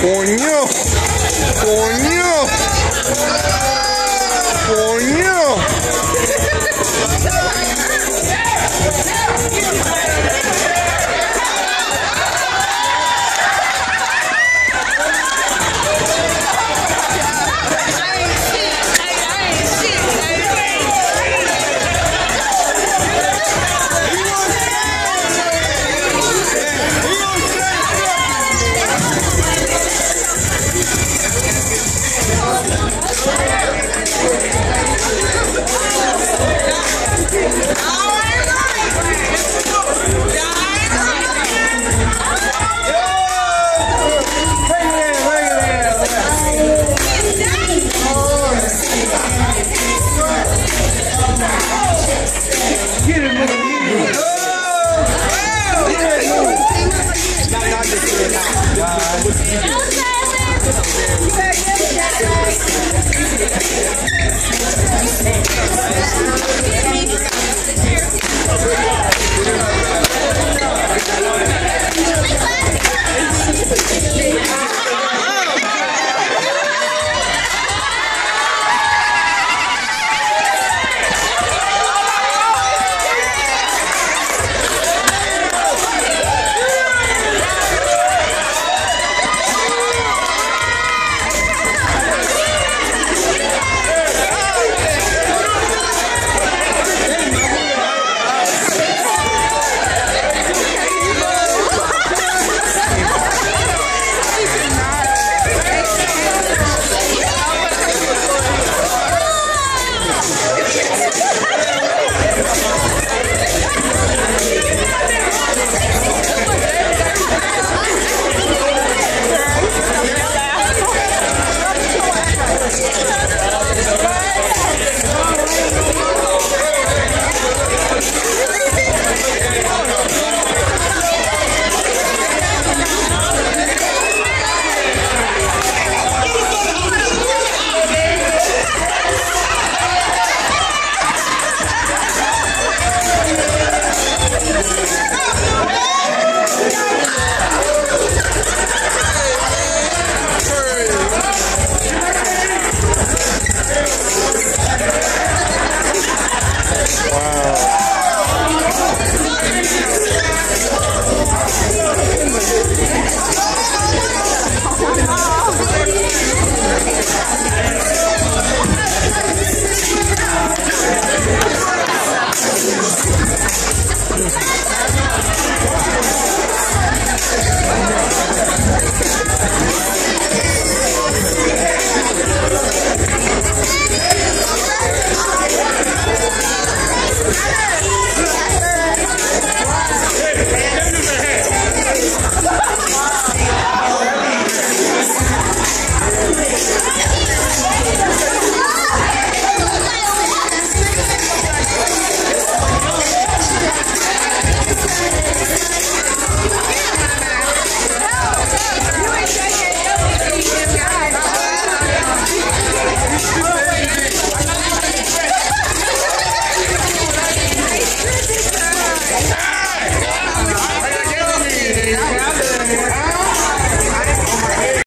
Coño. Coño. Coño.